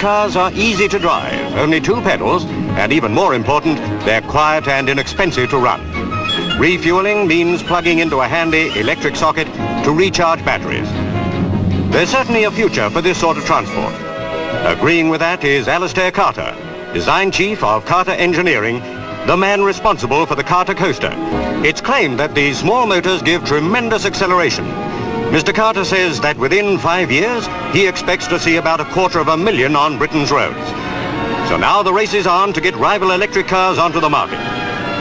cars are easy to drive, only two pedals, and even more important, they're quiet and inexpensive to run. Refueling means plugging into a handy electric socket to recharge batteries. There's certainly a future for this sort of transport. Agreeing with that is Alastair Carter, Design Chief of Carter Engineering, the man responsible for the Carter Coaster. It's claimed that these small motors give tremendous acceleration. Mr. Carter says that within five years, he expects to see about a quarter of a million on Britain's roads. So now the race is on to get rival electric cars onto the market.